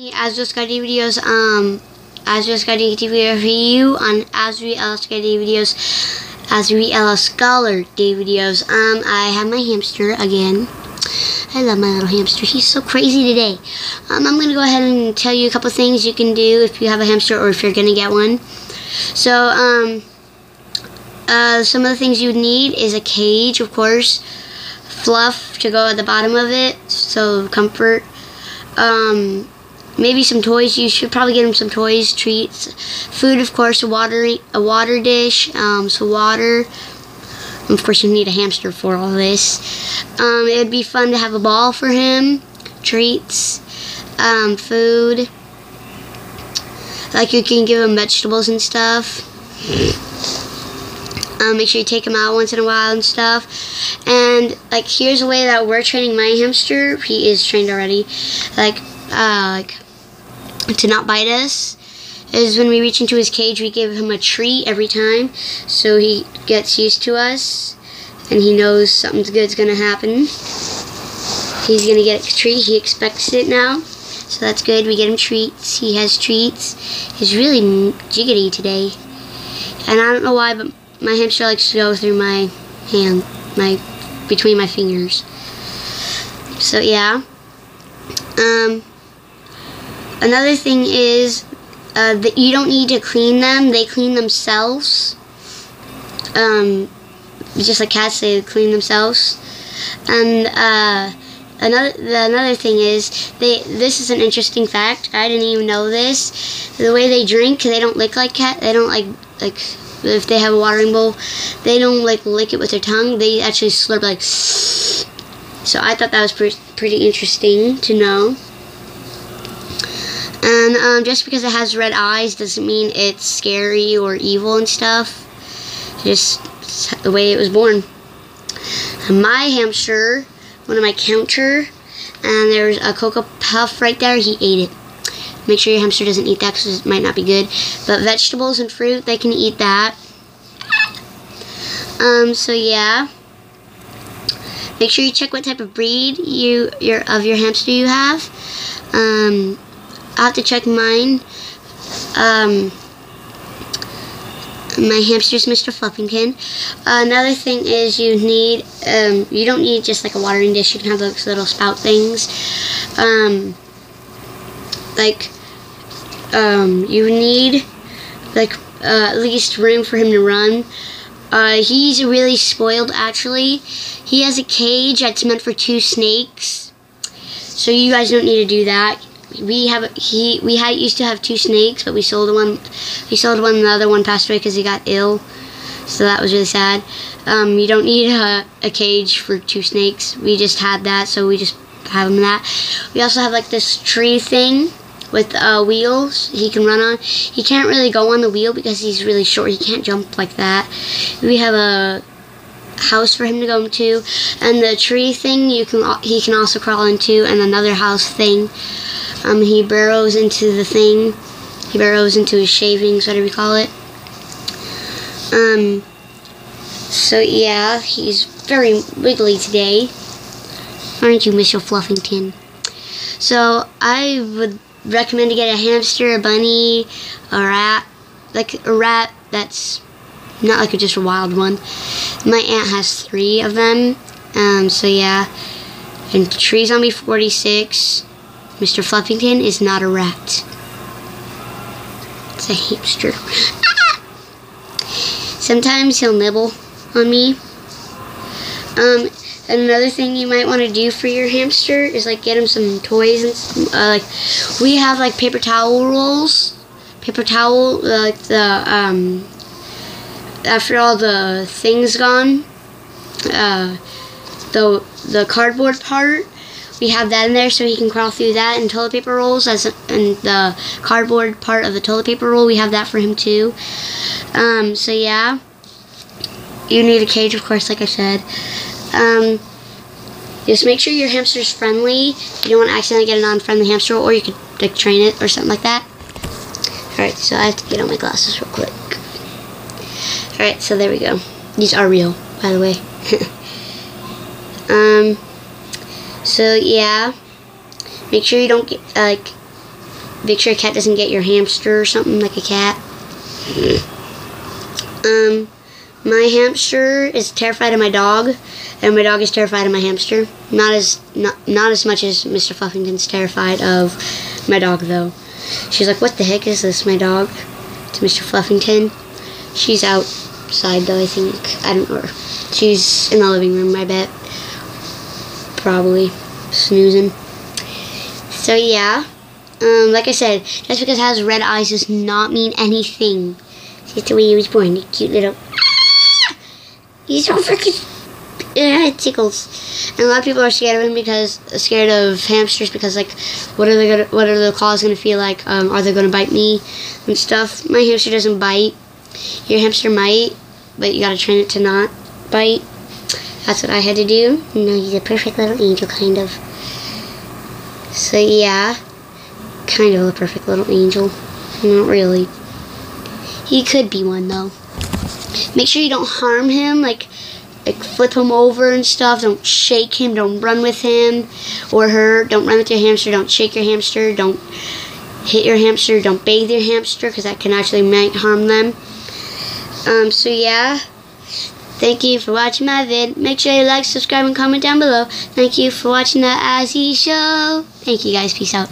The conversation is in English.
Azriella Scotty videos, um, Azriella Scotty TV review on Azriella Scotty videos, as Azriella Scholar Day videos. Um, I have my hamster again. I love my little hamster. He's so crazy today. Um, I'm gonna go ahead and tell you a couple things you can do if you have a hamster or if you're gonna get one. So, um, uh, some of the things you need is a cage, of course, fluff to go at the bottom of it, so comfort. Um, maybe some toys. You should probably get him some toys, treats, food, of course, a water a water dish, um, some water. Of course, you need a hamster for all this. Um, it would be fun to have a ball for him, treats, um, food. Like you can give him vegetables and stuff. Um, make sure you take him out once in a while and stuff. And like here's a way that we're training my hamster. He is trained already. Like uh, like to not bite us is when we reach into his cage we give him a treat every time so he gets used to us and he knows something's good's gonna happen. He's gonna get a treat. He expects it now so that's good. We get him treats. He has treats. He's really jiggity today. And I don't know why but my hamster likes to go through my hand my between my fingers. So yeah. Um Another thing is uh, that you don't need to clean them. They clean themselves. Um, just like cats, they clean themselves. And uh, another another thing is they. This is an interesting fact. I didn't even know this. The way they drink, they don't lick like cat. They don't like like if they have a watering bowl, they don't like lick it with their tongue. They actually slurp like. So I thought that was pre pretty interesting to know. And um, just because it has red eyes doesn't mean it's scary or evil and stuff. Just the way it was born. My hamster, one of my counter, and there's a Cocoa Puff right there. He ate it. Make sure your hamster doesn't eat that because it might not be good. But vegetables and fruit, they can eat that. Um, so yeah. Make sure you check what type of breed you your of your hamster you have. Um, i have to check mine. Um, my hamster's Mr. Fluffington. Another thing is you need, um, you don't need just like a watering dish. You can have those little spout things. Um, like, um, you need like uh, at least room for him to run. Uh, he's really spoiled actually. He has a cage that's meant for two snakes. So you guys don't need to do that we have he we had used to have two snakes, but we sold one. We sold one. The other one passed away because he got ill. So that was really sad. Um, you don't need a, a cage for two snakes. We just had that, so we just have him that. We also have like this tree thing with uh, wheels he can run on. He can't really go on the wheel because he's really short. He can't jump like that. We have a house for him to go into, and the tree thing you can he can also crawl into, and another house thing. Um, he burrows into the thing. He burrows into his shavings, whatever you call it. Um, so yeah, he's very wiggly today. Aren't you, Mr. Fluffington? So I would recommend to get a hamster, a bunny, a rat, like a rat that's not like a, just a wild one. My aunt has three of them. Um, so yeah. And Tree Zombie 46. Mr. Fluffington is not a rat. It's a hamster. Sometimes he'll nibble on me. Um, another thing you might want to do for your hamster is like get him some toys and uh, like we have like paper towel rolls, paper towel like the um after all the things gone, uh, the the cardboard part we have that in there so he can crawl through that and toilet paper rolls as and the cardboard part of the toilet paper roll. We have that for him too. Um, so yeah. You need a cage of course like I said. Um, just make sure your hamster's friendly. You don't want to accidentally get a non-friendly hamster or you could like train it or something like that. Alright so I have to get on my glasses real quick. Alright so there we go. These are real by the way. Um so yeah, make sure you don't get like make sure a cat doesn't get your hamster or something like a cat. Um, my hamster is terrified of my dog, and my dog is terrified of my hamster. Not as not not as much as Mr. Fluffington's terrified of my dog though. She's like, "What the heck is this, my dog?" To Mr. Fluffington. She's outside though. I think I don't know. She's in the living room. I bet. Probably snoozing. So yeah. Um, like I said, just because it has red eyes does not mean anything. It's the way he was born. Cute little. Ah! He's so freaking. Yeah, it tickles. And a lot of people are scared of him because scared of hamsters because like, what are they gonna? What are the claws gonna feel like? Um, are they gonna bite me and stuff? My hamster doesn't bite. Your hamster might, but you gotta train it to not bite. That's what I had to do. Know, he's a perfect little angel, kind of. So yeah, kind of a perfect little angel. Not really. He could be one though. Make sure you don't harm him, like like flip him over and stuff. Don't shake him. Don't run with him or her. Don't run with your hamster. Don't shake your hamster. Don't hit your hamster. Don't bathe your hamster because that can actually might harm them. Um. So yeah. Thank you for watching my vid. Make sure you like, subscribe, and comment down below. Thank you for watching the Azzy Show. Thank you guys. Peace out.